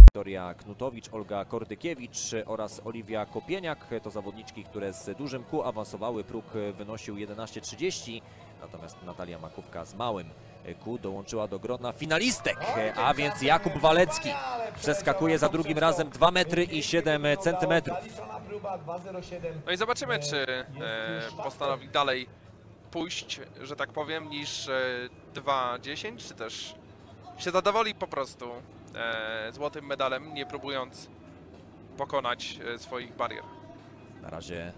Wiktoria Knutowicz, Olga Kordykiewicz oraz Oliwia Kopieniak to zawodniczki, które z dużym Q awansowały. Próg wynosił 11.30, natomiast Natalia Makówka z małym Q dołączyła do grona finalistek, a więc Jakub Walecki przeskakuje za drugim razem 2 metry i 7 centymetrów. Zaliczona próba 2.07. No i zobaczymy, czy e, postanowi dalej pójść, że tak powiem, niż e, 2.10, czy też się zadowoli po prostu e, złotym medalem, nie próbując pokonać e, swoich barier. Na razie